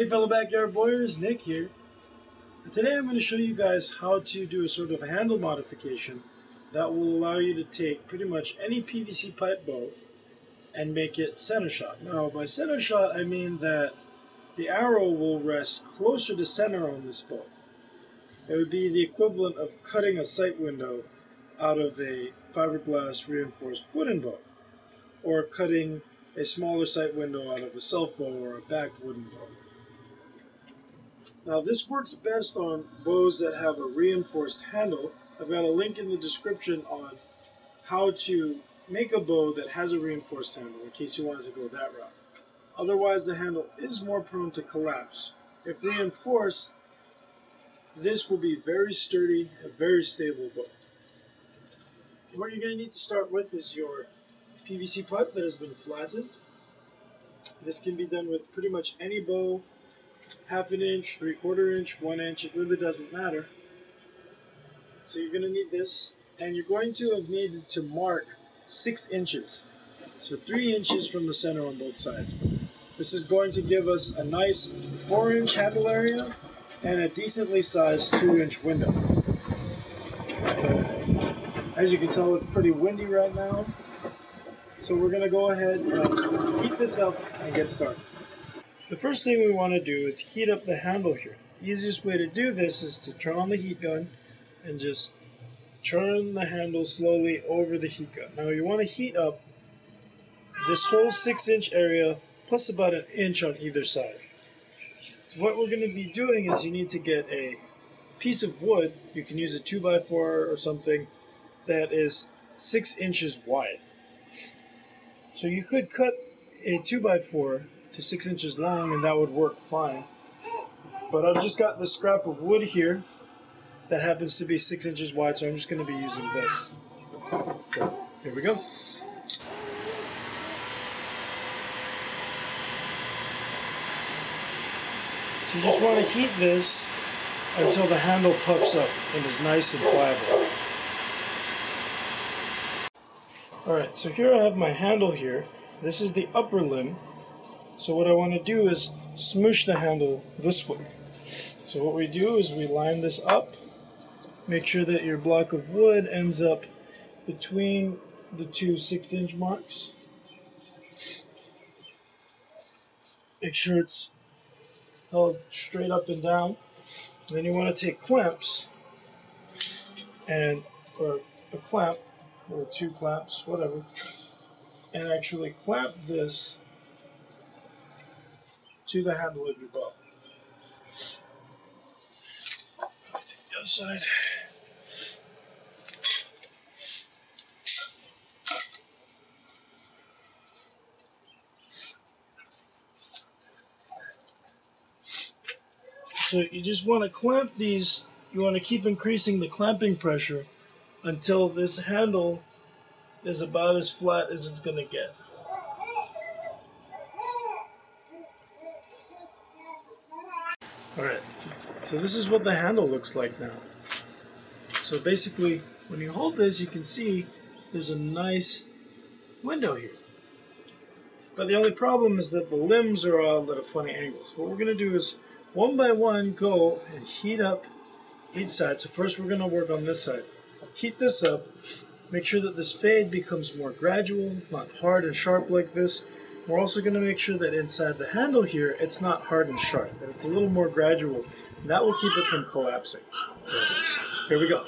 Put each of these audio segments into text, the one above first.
Hey fellow backyard bowyers, Nick here. Today I'm going to show you guys how to do a sort of handle modification that will allow you to take pretty much any PVC pipe bow and make it center shot. Now by center shot I mean that the arrow will rest closer to center on this bow. It would be the equivalent of cutting a sight window out of a fiberglass reinforced wooden bow or cutting a smaller sight window out of a self bow or a backed wooden bow. Now this works best on bows that have a reinforced handle. I've got a link in the description on how to make a bow that has a reinforced handle in case you wanted to go that route. Otherwise the handle is more prone to collapse. If reinforced, this will be very sturdy, a very stable bow. What you're going to need to start with is your PVC pipe that has been flattened. This can be done with pretty much any bow half an inch, three quarter inch, one inch, it really doesn't matter. So you're going to need this, and you're going to have needed to mark six inches. So three inches from the center on both sides. This is going to give us a nice four inch handle area and a decently sized two inch window. As you can tell, it's pretty windy right now. So we're going to go ahead and heat this up and get started. The first thing we want to do is heat up the handle here. The easiest way to do this is to turn on the heat gun and just turn the handle slowly over the heat gun. Now you want to heat up this whole 6 inch area plus about an inch on either side. So what we're going to be doing is you need to get a piece of wood, you can use a 2x4 or something that is 6 inches wide. So you could cut a 2x4 to six inches long and that would work fine. But I've just got this scrap of wood here that happens to be six inches wide, so I'm just going to be using this. So here we go. So you just want to heat this until the handle puffs up and is nice and pliable. Alright, so here I have my handle here. This is the upper limb so what I want to do is smoosh the handle this way. So what we do is we line this up, make sure that your block of wood ends up between the two 6 inch marks. Make sure it's held straight up and down. And then you want to take clamps and or a clamp or two clamps, whatever, and actually clamp this to the handle of your bow. The other side. So you just want to clamp these, you want to keep increasing the clamping pressure until this handle is about as flat as it's going to get. Alright, so this is what the handle looks like now. So basically, when you hold this, you can see there's a nice window here. But the only problem is that the limbs are all at a funny angle. So what we're going to do is, one by one, go and heat up each side. So first we're going to work on this side. Heat this up, make sure that this fade becomes more gradual, not hard and sharp like this. We're also going to make sure that inside the handle here, it's not hard and sharp, that it's a little more gradual. And that will keep it from collapsing. Here we go.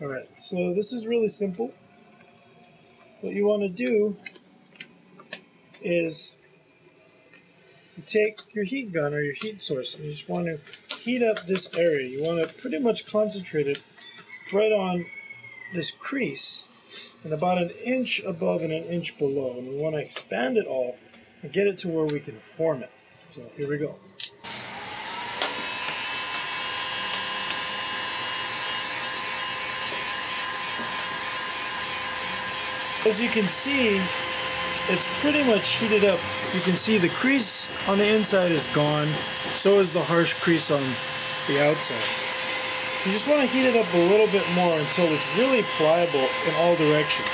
Alright, so this is really simple. What you want to do is you take your heat gun or your heat source and you just want to heat up this area. You want to pretty much concentrate it right on this crease and about an inch above and an inch below. And we want to expand it all and get it to where we can form it. So here we go. As you can see, it's pretty much heated up. You can see the crease on the inside is gone. So is the harsh crease on the outside. You just want to heat it up a little bit more until it's really pliable in all directions.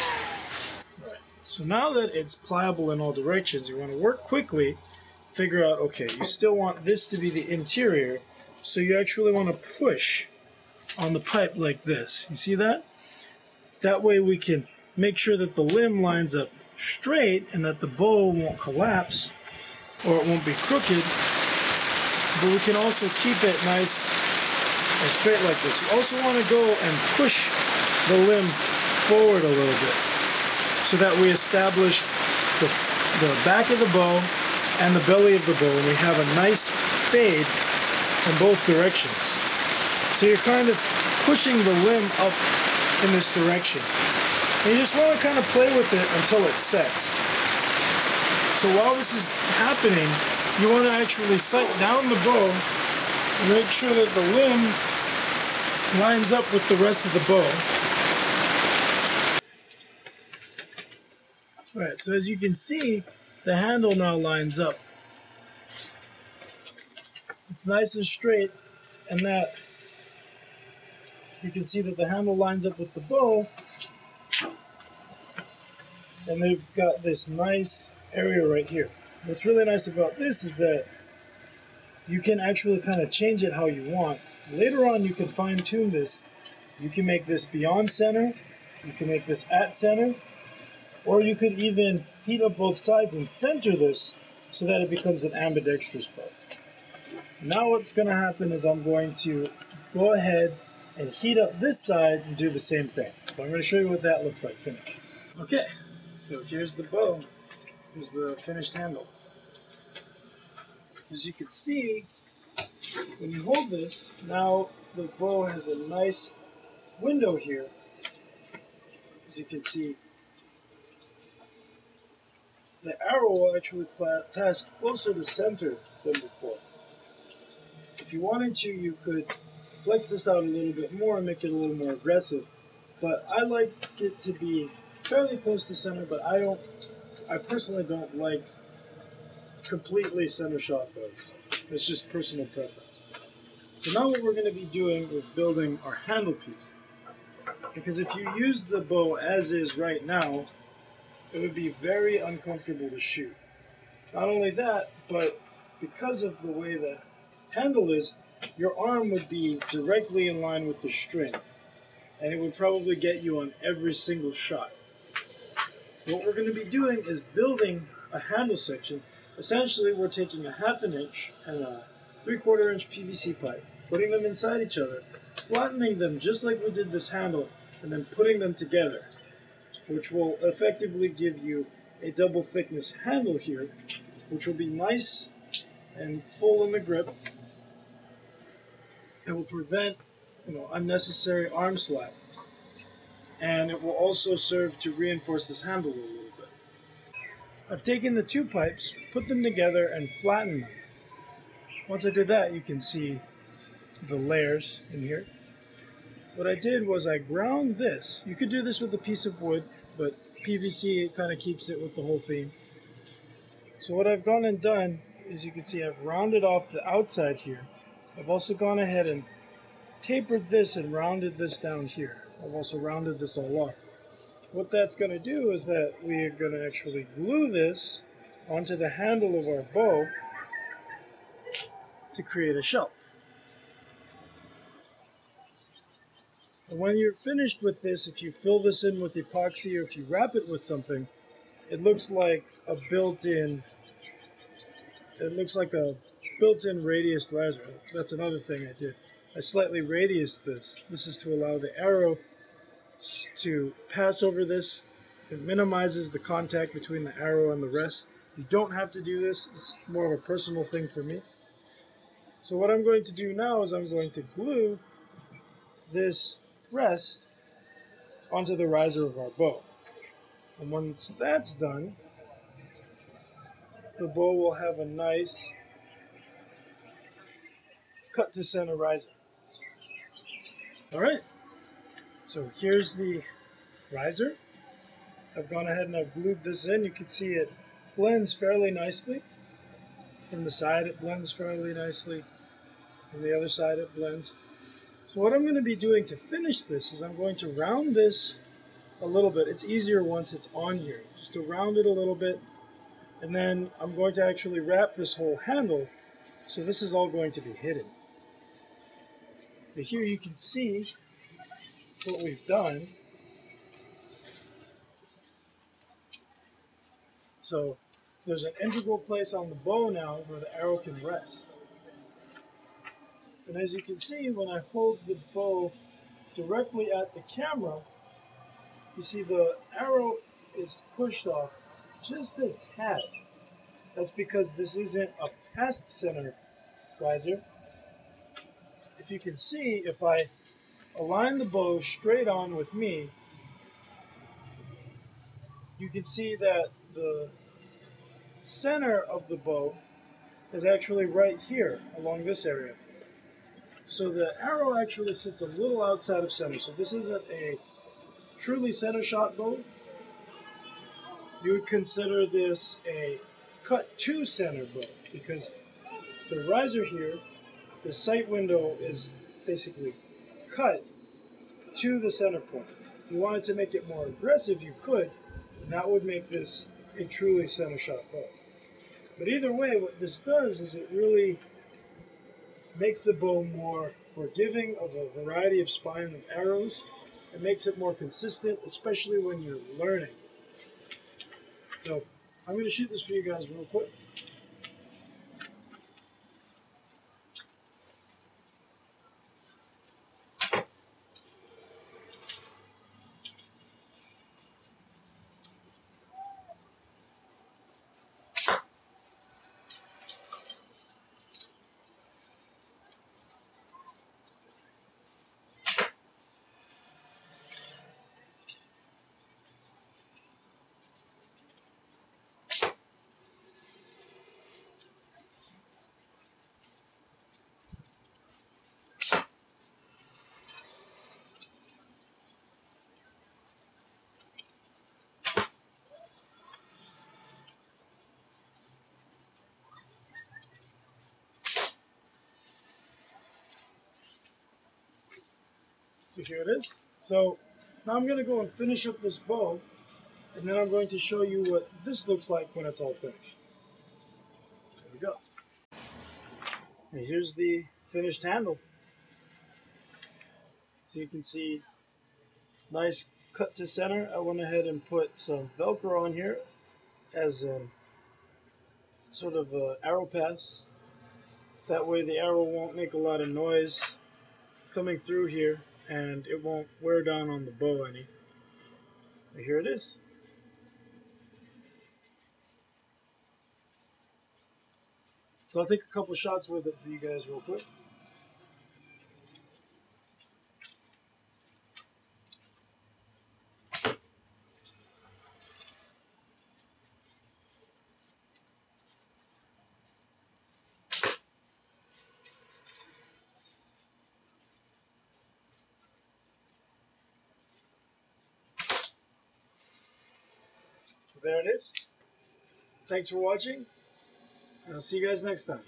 So now that it's pliable in all directions, you want to work quickly figure out, okay, you still want this to be the interior, so you actually want to push on the pipe like this. You see that? That way we can make sure that the limb lines up straight and that the bow won't collapse or it won't be crooked. But we can also keep it nice and straight like this. You also want to go and push the limb forward a little bit so that we establish the, the back of the bow and the belly of the bow and we have a nice fade in both directions. So you're kind of pushing the limb up in this direction. And you just want to kind of play with it until it sets. So while this is happening, you want to actually sight down the bow and make sure that the limb lines up with the rest of the bow. Alright, so as you can see, the handle now lines up. It's nice and straight, and that you can see that the handle lines up with the bow, and they've got this nice area right here. What's really nice about this is that you can actually kind of change it how you want. Later on, you can fine tune this. You can make this beyond center, you can make this at center, or you could even heat up both sides and center this so that it becomes an ambidextrous bow. Now what's going to happen is I'm going to go ahead and heat up this side and do the same thing. So I'm going to show you what that looks like finished. Okay, so here's the bow. Here's the finished handle. As you can see, when you hold this, now the bow has a nice window here. As you can see, the arrow will actually pass closer to center than before. If you wanted to, you could flex this out a little bit more and make it a little more aggressive. But I like it to be fairly close to center, but I don't, I personally don't like completely center shot bows. It's just personal preference. So now what we're going to be doing is building our handle piece. Because if you use the bow as is right now, it would be very uncomfortable to shoot. Not only that, but because of the way the handle is, your arm would be directly in line with the string. And it would probably get you on every single shot. What we're going to be doing is building a handle section. Essentially, we're taking a half an inch and a three quarter inch PVC pipe, putting them inside each other, flattening them just like we did this handle, and then putting them together which will effectively give you a double thickness handle here, which will be nice and full in the grip. It will prevent you know, unnecessary arm slack. And it will also serve to reinforce this handle a little bit. I've taken the two pipes, put them together, and flattened them. Once I did that, you can see the layers in here. What I did was I ground this. You could do this with a piece of wood but PVC it kind of keeps it with the whole theme. So what I've gone and done is you can see I've rounded off the outside here. I've also gone ahead and tapered this and rounded this down here. I've also rounded this all off. What that's going to do is that we are going to actually glue this onto the handle of our bow to create a shelf. And when you're finished with this, if you fill this in with epoxy or if you wrap it with something, it looks like a built-in, it looks like a built-in radius riser. That's another thing I did. I slightly radiused this. This is to allow the arrow to pass over this. It minimizes the contact between the arrow and the rest. You don't have to do this. It's more of a personal thing for me. So what I'm going to do now is I'm going to glue this rest onto the riser of our bow. And once that's done, the bow will have a nice cut to center riser. Alright, so here's the riser. I've gone ahead and I've glued this in. You can see it blends fairly nicely. From the side it blends fairly nicely. From the other side it blends. So what I'm going to be doing to finish this is I'm going to round this a little bit. It's easier once it's on here, just to round it a little bit And then I'm going to actually wrap this whole handle, so this is all going to be hidden. But here you can see what we've done. So there's an integral place on the bow now where the arrow can rest. And as you can see, when I hold the bow directly at the camera, you see the arrow is pushed off just a tad. That's because this isn't a past center riser. If you can see, if I align the bow straight on with me, you can see that the center of the bow is actually right here along this area. So the arrow actually sits a little outside of center. So this isn't a truly center shot bow. You would consider this a cut to center bow because the riser here, the sight window is basically cut to the center point. If you wanted to make it more aggressive, you could, and that would make this a truly center shot bow. But either way, what this does is it really makes the bow more forgiving of a variety of spine of arrows. It makes it more consistent, especially when you're learning. So I'm going to shoot this for you guys real quick. So here it is. So now I'm going to go and finish up this bow, and then I'm going to show you what this looks like when it's all finished. There we go. And here's the finished handle. So you can see nice cut to center. I went ahead and put some Velcro on here as a sort of a arrow pass. That way the arrow won't make a lot of noise coming through here and it won't wear down on the bow any. But here it is. So I'll take a couple shots with it for you guys real quick. So there it is. Thanks for watching, and I'll see you guys next time.